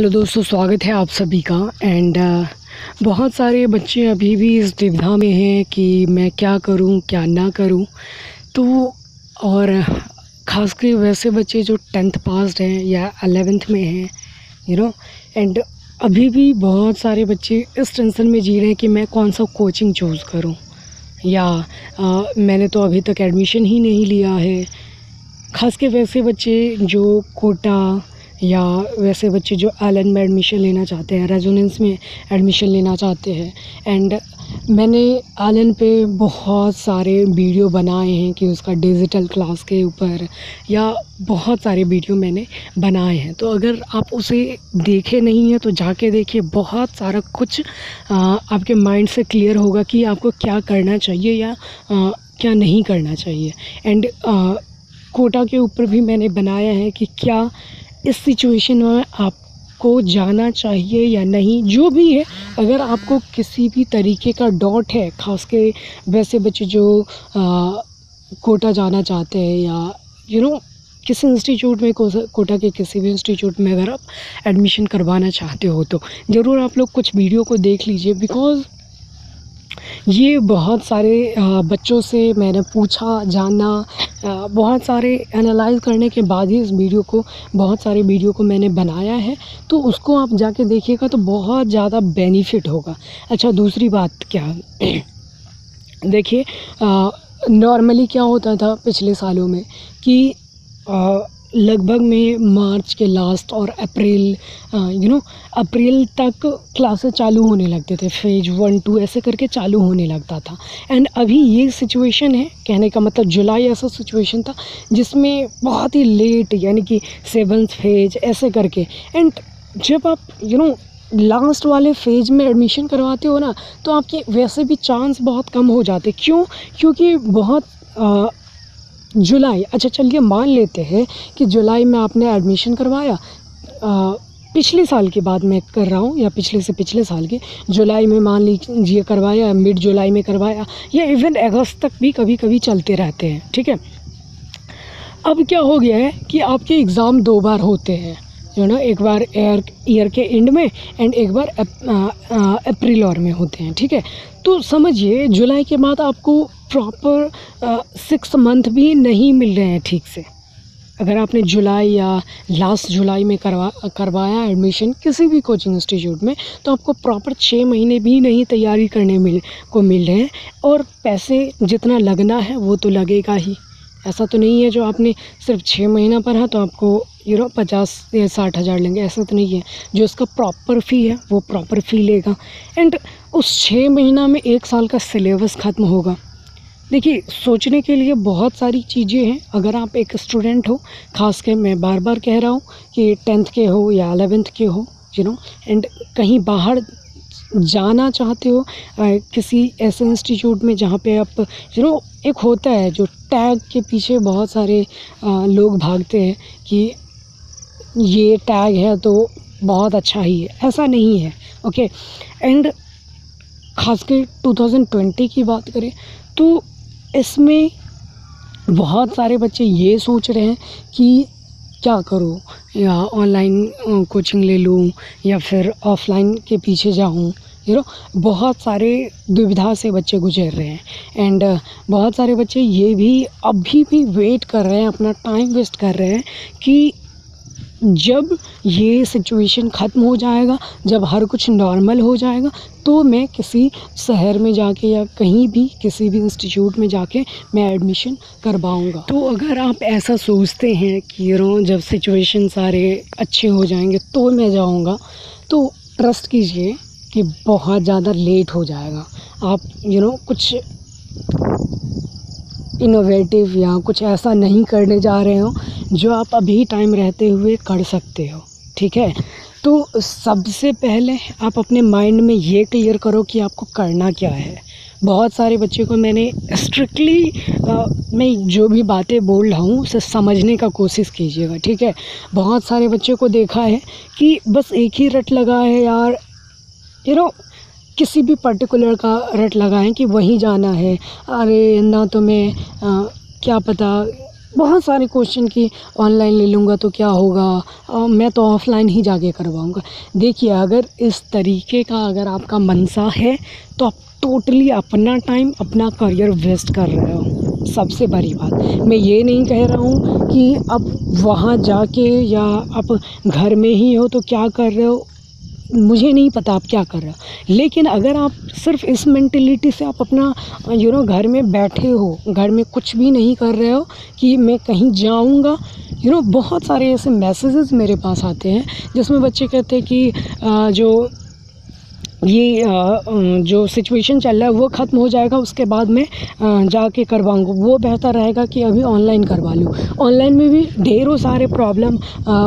Hello दोस्तों स्वागत है आप सभी का। एंड uh, बहुत सारे बच्चे अभी भी इस दुविधा में हैं कि मैं क्या करूँ क्या ना करूँ। तो और ख़ास कर वैसे बच्चे जो टेंथ पास हैं या अलेवेंथ में हैं यू नो एंड अभी भी बहुत सारे बच्चे इस टेंशन में जी रहे हैं कि मैं कौन सा कोचिंग चूज़ करूँ। या आ, uh, मैंने तो अभी तक एडमिशन ही नहीं लिया है। ख़ास के वैसे बच्चे जो कोटा या वैसे बच्चे जो एलन में एडमिशन लेना चाहते हैं रेजोनेंस में एडमिशन लेना चाहते हैं। एंड मैंने एलन पे बहुत सारे वीडियो बनाए हैं कि उसका डिजिटल क्लास के ऊपर या बहुत सारे वीडियो मैंने बनाए हैं। तो अगर आप उसे देखे नहीं हैं तो जाके देखिए बहुत सारा कुछ आ, आपके माइंड से क्लियर होगा कि आपको क्या करना चाहिए या आ, क्या नहीं करना चाहिए। एंड कोटा के ऊपर भी मैंने बनाया है कि क्या इस सिचुएशन में आपको जाना चाहिए या नहीं जो भी है अगर आपको किसी भी तरीके का डॉट है ख़ास के वैसे बच्चे जो आ, कोटा जाना चाहते हैं या यू you नो know, किसी इंस्टीट्यूट में कोटा के किसी भी इंस्टीट्यूट में अगर आप एडमिशन करवाना चाहते हो तो ज़रूर आप लोग कुछ वीडियो को देख लीजिए बिकॉज़ ये बहुत सारे बच्चों से मैंने पूछा जाना बहुत सारे एनालाइज़ करने के बाद ही इस वीडियो को, बहुत सारे वीडियो को मैंने बनाया है। तो उसको आप जाके देखिएगा तो बहुत ज़्यादा बेनिफिट होगा। अच्छा दूसरी बात क्या? देखिए नॉर्मली क्या होता था पिछले सालों में कि लगभग में मार्च के लास्ट और अप्रैल यू नो अप्रैल तक क्लासेस चालू होने लगते थे फ़ेज़ वन टू ऐसे करके चालू होने लगता था। एंड अभी ये सिचुएशन है, कहने का मतलब जुलाई ऐसा सिचुएशन था, जिसमें बहुत ही लेट यानी कि सेवन्थ फ़ेज़ ऐसे करके। एंड जब आप यू नो लास्ट वाले फ़ेज़ में एडमिशन करवाते हो ना तो आपके वैसे भी चांस बहुत कम हो जाते। क्यों? क्योंकि बहुत जुलाई। अच्छा चलिए मान लेते हैं कि जुलाई में आपने एडमिशन करवाया। पिछले साल की बात मैं कर रहा हूँ, या पिछले से पिछले साल के, जुलाई में मान लीजिए करवाया मिड जुलाई में करवाया, या इवन अगस्त तक भी कभी कभी चलते रहते हैं, ठीक है? अब क्या हो गया है कि आपके एग्ज़ाम दो बार होते हैं जो ना? एक बार एयर ईयर के एंड में एंड एक बार अप्रैल और में होते हैं, ठीक है? तो समझिए, जुलाई के बाद आपको प्रॉपर सिक्स मंथ भी नहीं मिल रहे हैं ठीक से। अगर आपने जुलाई या लास्ट जुलाई में करवा, करवाया एडमिशन किसी भी कोचिंग इंस्टीट्यूट में तो आपको प्रॉपर छः महीने भी नहीं तैयारी करने मिल, को मिल रहे हैं। और पैसे जितना लगना है, वो तो लगेगा ही। ऐसा तो नहीं है जो आपने सिर्फ़ छः महीना पर है तो आपको यू नो पचास या साठ हज़ार लेंगे। ऐसा तो नहीं है। जो इसका प्रॉपर फ़ी है, वो प्रॉपर फ़ी लेगा। एंड उस छः महीना में एक साल का सिलेबस ख़त्म होगा। देखिए सोचने के लिए बहुत सारी चीज़ें हैं। अगर आप एक स्टूडेंट हो ख़ास कर मैं बार बार कह रहा हूँ कि टेंथ के हो या अलेवेंथ के हो यू नो एंड कहीं बाहर जाना चाहते हो आ, किसी ऐसे इंस्टीट्यूट में जहाँ पे आप यू नो एक होता है जो टैग के पीछे बहुत सारे आ, लोग भागते हैं कि ये टैग है तो बहुत अच्छा ही है। ऐसा नहीं है ओके एंड ख़ास कर 2020 की बात करें तो इसमें बहुत सारे बच्चे ये सोच रहे हैं कि क्या करो, या ऑनलाइन कोचिंग ले लूँ, या फिर ऑफलाइन के पीछे जाऊँ यू नो बहुत सारे दुविधा से बच्चे गुजर रहे हैं। एंड बहुत सारे बच्चे ये भी अभी भी वेट कर रहे हैं, अपना टाइम वेस्ट कर रहे हैं कि जब ये सिचुएशन ख़त्म हो जाएगा जब हर कुछ नॉर्मल हो जाएगा तो मैं किसी शहर में जाके या कहीं भी किसी भी इंस्टीट्यूट में जाके मैं एडमिशन करवाऊँगा। तो अगर आप ऐसा सोचते हैं कि रो जब सिचुएशन सारे अच्छे हो जाएँगे तो मैं जाऊँगा। तो ट्रस्ट कीजिए कि बहुत ज़्यादा लेट हो जाएगा। आप यू you नो know, कुछ इनोवेटिव या कुछ ऐसा नहीं करने जा रहे हो, जो आप अभी टाइम रहते हुए कर सकते हो, ठीक है? तो सबसे पहले आप अपने माइंड में ये क्लियर करो कि आपको करना क्या है। बहुत सारे बच्चे को मैंने स्ट्रिक्टली मैं जो भी बातें बोल रहा हूँ, उसे समझने का कोशिश कीजिएगा, ठीक है? बहुत सारे बच्चों को देखा है कि बस एक ही रट लगा है यार। यू नो किसी भी पर्टिकुलर का रट लगाएँ कि वहीं जाना है। अरे ना तो मैं आ, क्या पता बहुत सारे क्वेश्चन की ऑनलाइन ले लूँगा तो क्या होगा? आ, मैं तो ऑफ़लाइन ही जाके करवाऊँगा। देखिए अगर इस तरीके का अगर आपका मनसा है तो आप टोटली अपना टाइम अपना करियर वेस्ट कर रहे हो। सबसे बड़ी बात। मैं ये नहीं कह रहा हूँ कि अब वहाँ जाके या आप घर में ही हो तो क्या कर रहे हो? मुझे नहीं पता आप क्या कर रहे हो। लेकिन अगर आप सिर्फ़ इस मैंटिलिटी से आप अपना यू नो घर में बैठे हो, घर में कुछ भी नहीं कर रहे हो कि मैं कहीं जाऊँगा यू नो बहुत सारे ऐसे मैसेजेस मेरे पास आते हैं, जिसमें बच्चे कहते हैं कि जो ये जो सिचुएशन चल रहा है, वो ख़त्म हो जाएगा, उसके बाद में जाके करवाऊँगा। वो बेहतर रहेगा कि अभी ऑनलाइन करवा लूँ। ऑनलाइन में भी ढेरों सारे प्रॉब्लम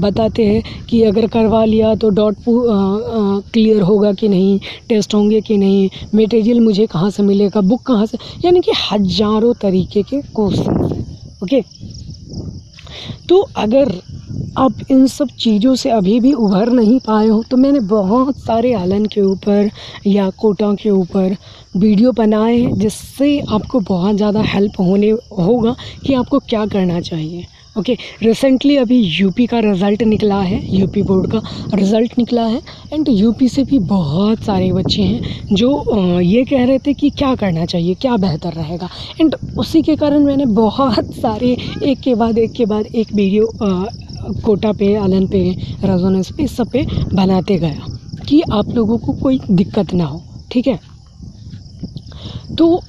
बताते हैं कि अगर करवा लिया तो डॉट क्लियर होगा कि नहीं टेस्ट होंगे कि नहीं मटेरियल मुझे कहाँ से मिलेगा बुक कहाँ से? यानी कि हज़ारों तरीके के क्वेश्चन ओके तो अगर आप इन सब चीज़ों से अभी भी उभर नहीं पाए हो तो मैंने बहुत सारे आलन के ऊपर या कोटा के ऊपर वीडियो बनाए हैं जिससे आपको बहुत ज़्यादा हेल्प होने होगा कि आपको क्या करना चाहिए। ओके okay, रिसेंटली अभी यूपी का रिज़ल्ट निकला है यूपी बोर्ड का रिज़ल्ट निकला है एंड यूपी से भी बहुत सारे बच्चे हैं जो ये कह रहे थे कि क्या करना चाहिए क्या बेहतर रहेगा। एंड उसी के कारण मैंने बहुत सारे एक के बाद एक के बाद एक वीडियो कोटा पे आलन पे, रेजोनेंस पे, इस सब पे बनाते गया कि आप लोगों को कोई दिक्कत ना हो, ठीक है? तो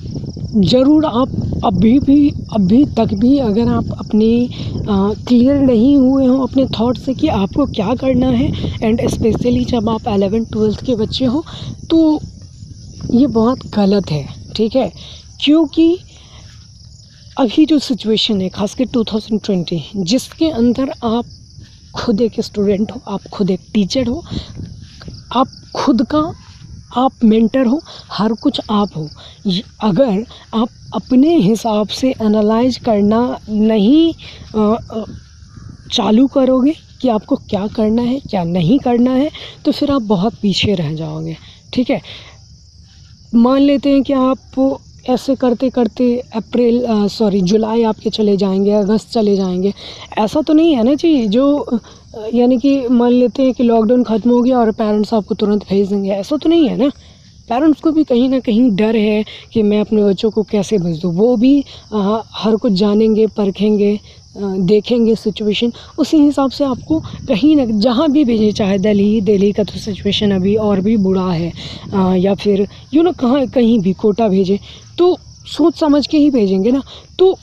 ज़रूर आप अभी भी, अभी तक भी अगर आप अपने क्लियर नहीं हुए हों अपने थॉट से कि आपको क्या करना है एंड स्पेशली जब आप एलेवन ट्वेल्थ के बच्चे हो तो ये बहुत गलत है, ठीक है? क्योंकि अभी जो सिचुएशन है, खासकर 2020 जिसके अंदर आप खुद एक स्टूडेंट हो, आप खुद एक टीचर हो, आप खुद का आप मेंटर हो, हर कुछ आप हो। अगर आप अपने हिसाब से एनालाइज करना नहीं चालू करोगे कि आपको क्या करना है, क्या नहीं करना है तो फिर आप बहुत पीछे रह जाओगे। ठीक है? मान लेते हैं कि आप ऐसे करते करते अप्रैल सॉरी जुलाई आपके चले जाएँगे अगस्त चले जाएँगे। ऐसा तो नहीं है ना जी जो यानी कि मान लेते हैं कि लॉकडाउन ख़त्म हो गया और पेरेंट्स आपको तुरंत भेज देंगे ऐसा तो नहीं है ना। पेरेंट्स को भी कहीं ना कहीं डर है कि मैं अपने बच्चों को कैसे भेज दूँ। वो भी आ, हर कुछ जानेंगे परखेंगे देखेंगे सिचुएशन उसी हिसाब से आपको कहीं ना जहाँ भी भेजें चाहे दिल्ली दिल्ली का तो सिचुएशन अभी और भी बुरा है। आ, या फिर यू नो कहाँ कहीं भी कोटा भेजें तो सोच समझ के ही भेजेंगे ना। तो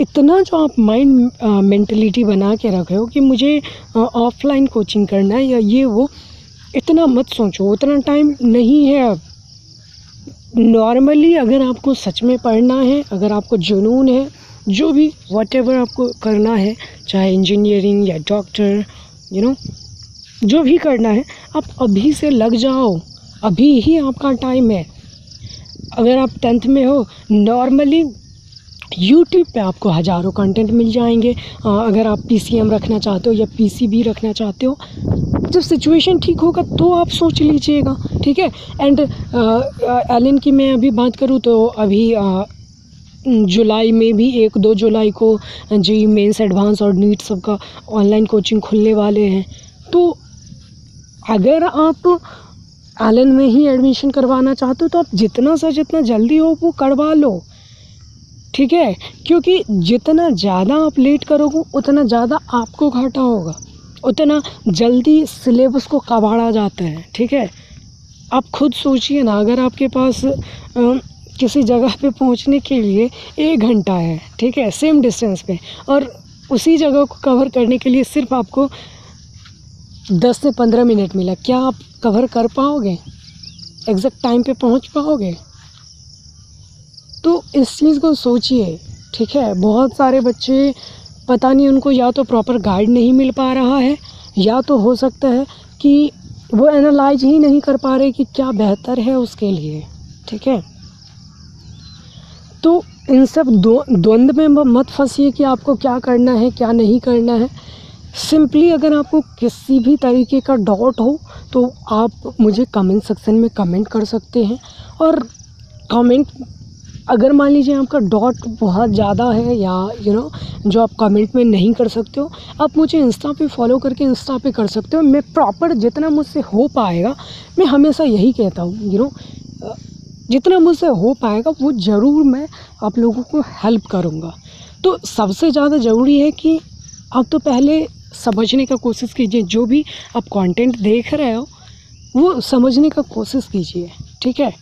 इतना जो आप माइंड मेंटलिटी बना के रखे हो कि मुझे ऑफलाइन कोचिंग करना है या ये वो इतना मत सोचो। उतना टाइम नहीं है अब। नॉर्मली अगर आपको सच में पढ़ना है अगर आपको जुनून है जो भी वट आपको करना है चाहे इंजीनियरिंग या डॉक्टर यू नो जो भी करना है आप अभी से लग जाओ। अभी ही आपका टाइम है। अगर आप टेंथ में हो नॉर्मली यूट्यूब पे आपको हज़ारों कंटेंट मिल जाएँगे। आ, अगर आप पीसीएम रखना चाहते हो या पीसीबी रखना चाहते हो जब सिचुएशन ठीक होगा तो आप सोच लीजिएगा ठीक है? एंड एलन की मैं अभी बात करूँ तो अभी जुलाई में भी एक, दो जुलाई को जी मेंस एडवांस और नीट सब का ऑनलाइन कोचिंग खुलने वाले हैं। तो अगर आप एलन में ही एडमिशन करवाना चाहते हो तो आप जितना से जितना जल्दी हो, वो करवा लो। ठीक है? क्योंकि जितना ज़्यादा आप लेट करोगे, उतना ज़्यादा आपको घाटा होगा। उतना जल्दी सिलेबस को कबाड़ा जाता है। ठीक है? आप खुद सोचिए ना, अगर आपके पास किसी जगह पे पहुँचने के लिए एक घंटा है, ठीक है? सेम डिस्टेंस पे। और उसी जगह को कवर करने के लिए सिर्फ़ आपको दस से पंद्रह मिनट मिला। क्या आप कवर कर पाओगे? एग्जैक्ट टाइम पे पहुँच पाओगे? तो इस चीज़ को सोचिए, ठीक है? बहुत सारे बच्चे, पता नहीं, उनको या तो प्रॉपर गाइड नहीं मिल पा रहा है, या तो हो सकता है कि वो एनालाइज ही नहीं कर पा रहे कि क्या बेहतर है उसके लिए, ठीक है? तो इन सब दो द्वंद्व में मत फंसिए कि आपको क्या करना है क्या नहीं करना है। सिंपली अगर आपको किसी भी तरीके का डाउट हो तो आप मुझे कमेंट सेक्शन में कमेंट कर सकते हैं। और कमेंट अगर मान लीजिए आपका डॉट बहुत ज़्यादा है या यू you नो know, जो आप कमेंट में नहीं कर सकते हो आप मुझे इंस्टा पे फॉलो करके इंस्टा पे कर सकते हो। मैं प्रॉपर जितना मुझसे हो पाएगा मैं हमेशा यही कहता हूँ यू नो जितना मुझसे हो पाएगा, वो ज़रूर मैं आप लोगों को हेल्प करूँगा। तो सबसे ज़्यादा ज़रूरी है कि आप तो पहले समझने का कोशिश कीजिए, जो भी आप कंटेंट देख रहे हो, वो समझने का कोशिश कीजिए, ठीक है?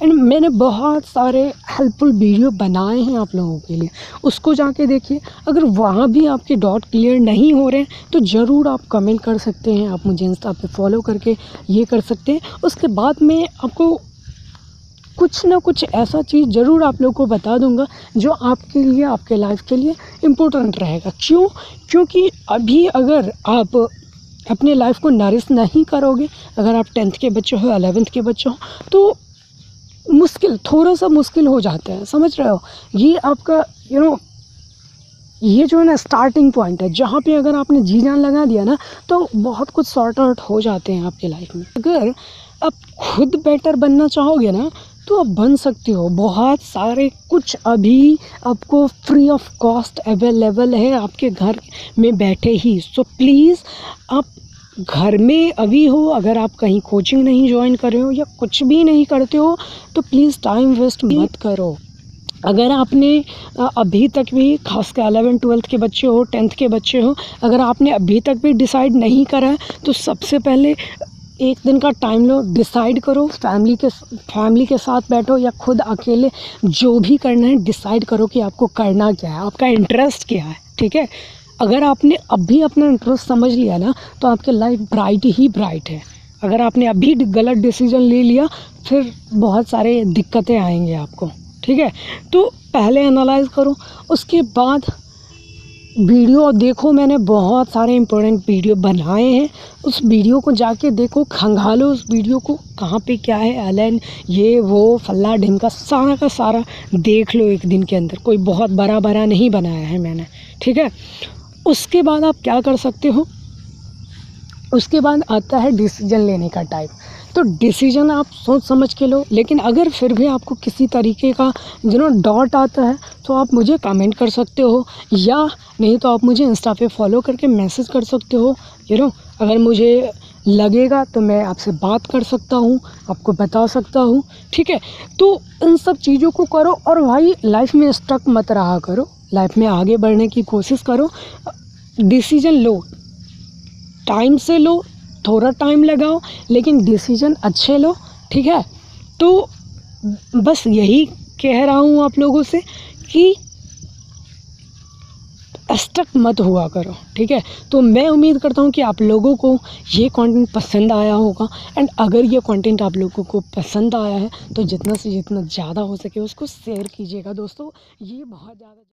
एंड मैंने बहुत सारे हेल्पफुल वीडियो बनाए हैं आप लोगों के लिए। उसको जाके देखिए, अगर वहाँ भी आपके डॉट क्लियर नहीं हो रहे हैं तो ज़रूर आप कमेंट कर सकते हैं, आप मुझे इंस्टा पे फॉलो करके ये कर सकते हैं। उसके बाद मैं आपको कुछ ना कुछ ऐसा चीज़ ज़रूर आप लोग को बता दूँगा, जो आपके लिए, आपके लाइफ के लिए इम्पोर्टेंट रहेगा। क्यों? क्योंकि अभी अगर आप अपने लाइफ को नरिश नहीं करोगे, अगर आप टेंथ के बच्चे हो अलेवेंथ के बच्चे हो तो मुश्किल, थोड़ा सा मुश्किल हो जाता है। समझ रहे हो? ये आपका यू नो ये जो है ना स्टार्टिंग पॉइंट है। जहाँ पे अगर आपने जी जान लगा दिया ना तो बहुत कुछ सॉर्ट आउट हो जाते हैं आपके लाइफ में। अगर आप खुद बेटर बनना चाहोगे ना तो आप बन सकते हो। बहुत सारे कुछ अभी आपको फ्री ऑफ़ कॉस्ट अवेलेबल है आपके घर में बैठे ही। सो प्लीज़ आप घर में अभी हो, अगर आप कहीं कोचिंग नहीं ज्वाइन कर रहे हो या कुछ भी नहीं करते हो तो प्लीज़ टाइम वेस्ट मत करो। अगर आपने अभी तक भी खास कर अलेवन ट्वेल्थ के बच्चे हो टेंथ के बच्चे हो, अगर आपने अभी तक भी डिसाइड नहीं करा है तो सबसे पहले एक दिन का टाइम लो डिसाइड करो फैमिली के फैमिली के साथ बैठो या खुद अकेले जो भी करना है डिसाइड करो कि आपको करना क्या है, आपका इंटरेस्ट क्या है, ठीक है? अगर आपने अभी अपना इंटरेस्ट समझ लिया ना तो आपकी लाइफ ब्राइट ही ब्राइट है। अगर आपने अभी गलत डिसीज़न ले लिया, फिर बहुत सारे दिक्कतें आएँगे आपको, ठीक है? तो पहले एनालाइज करो, उसके बाद वीडियो देखो, मैंने बहुत सारे इम्पोर्टेंट वीडियो बनाए हैं। उस वीडियो को जाके देखो, खंगालो उस वीडियो को, कहाँ पे क्या है एलन ये, वो, फल्ला ढिमका सारा का सारा देख लो एक दिन के अंदर। कोई बहुत बड़ा बड़ा नहीं बनाया है मैंने, ठीक है? उसके बाद आप क्या कर सकते हो? उसके बाद आता है डिसीज़न लेने का टाइप तो डिसीज़न आप सोच समझ के लो। लेकिन अगर फिर भी आपको किसी तरीके का जो नो डॉट आता है तो आप मुझे कमेंट कर सकते हो। या नहीं तो आप मुझे इंस्टा पे फॉलो करके मैसेज कर सकते हो। यू नो अगर मुझे लगेगा तो मैं आपसे बात कर सकता हूँ, आपको बता सकता हूँ। ठीक है? तो इन सब चीज़ों को करो और भाई लाइफ में स्टक मत रहा करो। लाइफ में आगे बढ़ने की कोशिश करो। डिसीज़न लो। टाइम से लो। थोड़ा टाइम लगाओ, लेकिन डिसीज़न अच्छे लो, ठीक है? तो बस यही कह रहा हूँ आप लोगों से कि स्टक मत हुआ करो, ठीक है? तो मैं उम्मीद करता हूँ कि आप लोगों को ये कंटेंट पसंद आया होगा एंड अगर ये कंटेंट आप लोगों को पसंद आया है तो जितना से जितना ज़्यादा हो सके उसको शेयर कीजिएगा दोस्तों। ये बहुत ज़्यादा